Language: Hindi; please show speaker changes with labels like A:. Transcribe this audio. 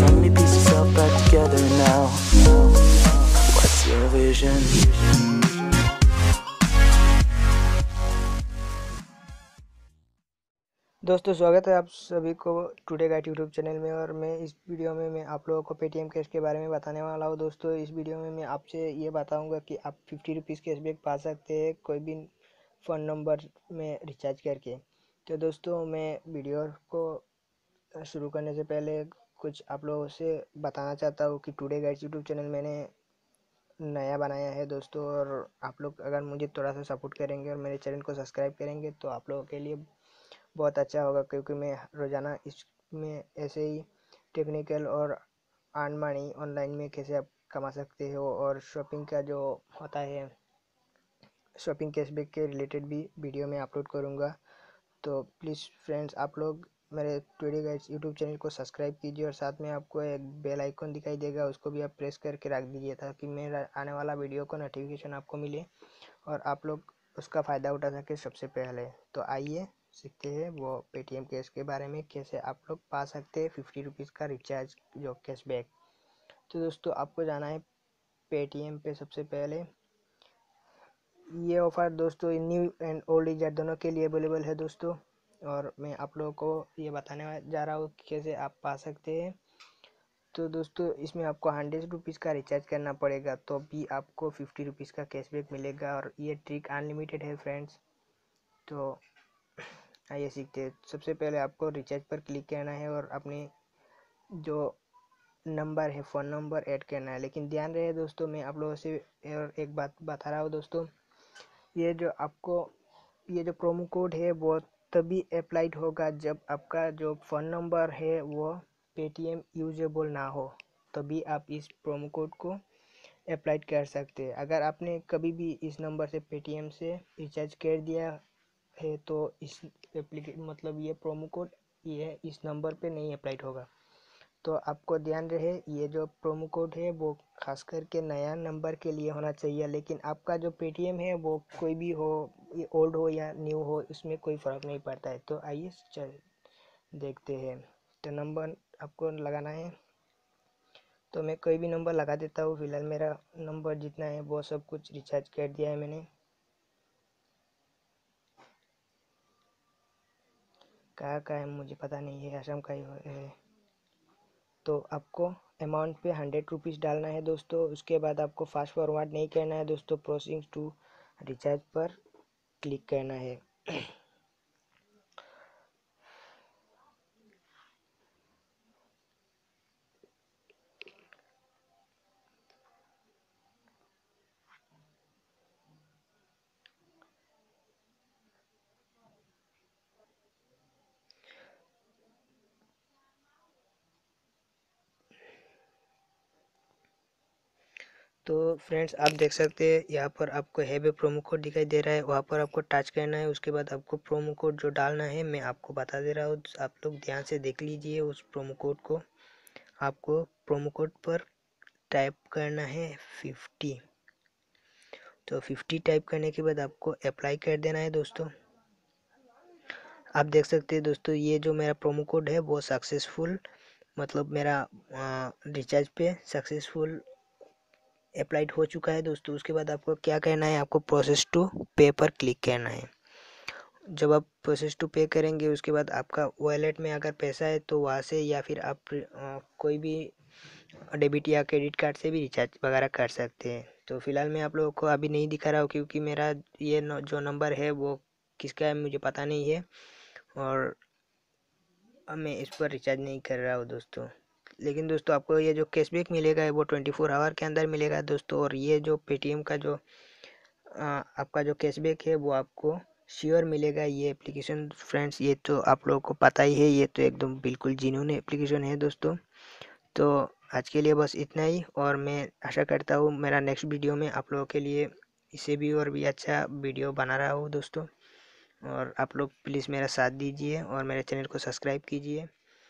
A: finally piece yourself back together now. What's your vision?
B: दोस्तों, स्वागत है आप सभी को टुडे गाइड यूट्यूब चैनल में और मैं इस वीडियो में मैं आप लोगों को पेटीएम कैश के बारे में बताने वाला हूँ दोस्तों, इस वीडियो में मैं आपसे ये बताऊँगा कि आप फिफ्टी रुपीज़ कैशबैक पा सकते हैं कोई भी फ़ोन नंबर में रिचार्ज करके तो दोस्तों, मैं वीडियो को शुरू करने से पहले कुछ आप लोगों से बताना चाहता हूँ कि टुडे गाइड्स यूट्यूब चैनल मैंने नया बनाया है दोस्तों और आप लोग अगर मुझे थोड़ा सा सपोर्ट करेंगे और मेरे चैनल को सब्सक्राइब करेंगे तो आप लोगों के लिए बहुत अच्छा होगा क्योंकि मैं रोज़ाना इसमें ऐसे ही टेक्निकल और अर्न मनी ऑनलाइन में कैसे आप कमा सकते हो और शॉपिंग का जो होता है शॉपिंग कैशबैक के रिलेटेड भी वीडियो में अपलोड करूँगा। तो प्लीज़ फ्रेंड्स आप लोग मेरे टूडे गाइड्स यूट्यूब चैनल को सब्सक्राइब कीजिए और साथ में आपको एक बेल आइकन दिखाई देगा, उसको भी आप प्रेस करके रख दीजिए ताकि मेरा आने वाला वीडियो को नोटिफिकेशन आपको मिले और आप लोग उसका फ़ायदा उठा सके सबसे पहले। तो आइए सीखते हैं वो पेटीएम कैश के बारे में, कैसे आप लोग पा सकते हैं फिफ्टी रुपीज़ का रिचार्ज जो कैशबैक तो दोस्तों, आपको जाना है पेटीएम पे सबसे पहले। ये ऑफ़र दोस्तों न्यू एंड ओल्ड यूज़र दोनों के लिए अवेलेबल है दोस्तों। और मैं आप लोगों को ये बताने जा रहा हूँ कैसे आप पा सकते हैं। तो दोस्तों, इसमें आपको हंड्रेड रुपीज़ का रिचार्ज करना पड़ेगा तो भी आपको फिफ्टी रुपीज़ का कैशबैक मिलेगा और ये ट्रिक अनलिमिटेड है फ्रेंड्स तो आइए सीखते हैं। सबसे पहले आपको रिचार्ज पर क्लिक करना है और अपने जो नंबर है फ़ोन नंबर ऐड करना है। लेकिन ध्यान रहे दोस्तों, मैं आप लोगों से और एक बात बता रहा हूँ दोस्तों, ये जो आपको, ये जो प्रोमो कोड है वो तभी अप्लाइड होगा जब आपका जो फ़ोन नंबर है वो पेटीएम यूजेबल ना हो, तभी आप इस प्रोमो कोड को अप्लाइड कर सकते हैं। अगर आपने कभी भी इस नंबर से पेटीएम से रिचार्ज कर दिया है तो इस एप्लीके मतलब ये प्रोमो कोड ये इस नंबर पे नहीं अप्लाइड होगा। तो आपको ध्यान रहे, ये जो प्रोमो कोड है, वो खास करके नया नंबर के लिए होना चाहिए। लेकिन आपका जो पेटीएम है, वो कोई भी हो, ये ओल्ड हो या न्यू हो इसमें कोई फ़र्क नहीं पड़ता है। तो आइए, चल, देखते हैं। तो नंबर आपको लगाना है। तो मैं कोई भी नंबर लगा देता हूँ। फ़िलहाल मेरा नंबर जितना है, वो सब कुछ रिचार्ज कर दिया है मैंने। कहाँ का है, मुझे पता नहीं है। असम का ही है। तो आपको अमाउंट पे हंड्रेड रुपीज़ डालना है दोस्तों। उसके बाद आपको फास्ट फॉरवर्ड नहीं करना है दोस्तों। प्रोसेसिंग टू रिचार्ज पर क्लिक करना है। तो फ्रेंड्स, आप देख सकते हैं, यहाँ पर आपको हैव प्रोमो कोड दिखाई दे रहा है। वहाँ पर आपको टच करना है, उसके बाद आपको प्रोमो कोड जो डालना है, मैं आपको बता दे रहा हूँ, आप लोग ध्यान से देख लीजिए उस प्रोमो कोड को। आपको प्रोमो कोड पर टाइप करना है फिफ्टी। तो फिफ्टी टाइप करने के बाद आपको अप्लाई कर देना है दोस्तों। आप देख सकते हैं दोस्तों, ये जो मेरा प्रोमो कोड है, वो सक्सेसफुल मतलब मेरा रिचार्ज पे सक्सेसफुल अप्लाइड हो चुका है दोस्तों। उसके बाद आपको क्या करना है? आपको प्रोसेस टू पे पर क्लिक करना है। जब आप प्रोसेस टू पे करेंगे, उसके बाद आपका वॉलेट में अगर पैसा है तो वहाँ से या फिर आप कोई भी डेबिट या क्रेडिट कार्ड से भी रिचार्ज वगैरह कर सकते हैं। तो फ़िलहाल मैं आप लोगों को अभी नहीं दिखा रहा हूँ, क्योंकि मेरा ये जो नंबर है, वो किसका है, मुझे पता नहीं है। और मैं इस पर रिचार्ज नहीं कर रहा हूँ दोस्तों। लेकिन दोस्तों आपको ये जो कैशबैक मिलेगा वो ट्वेंटी फोर आवर के अंदर मिलेगा दोस्तों और ये जो पेटीएम का जो आ, आपका जो कैशबैक है वो आपको श्योर मिलेगा। ये एप्लीकेशन फ्रेंड्स ये तो आप लोगों को पता ही है ये तो एकदम बिल्कुल जिन्होंने एप्लीकेशन है दोस्तों। तो आज के लिए बस इतना ही और मैं आशा करता हूँ मेरा नेक्स्ट वीडियो में आप लोगों के लिए इसे भी और भी अच्छा वीडियो बना रहा हूँ दोस्तों। और आप लोग प्लीज़ मेरा साथ दीजिए और मेरे चैनल को सब्सक्राइब कीजिए।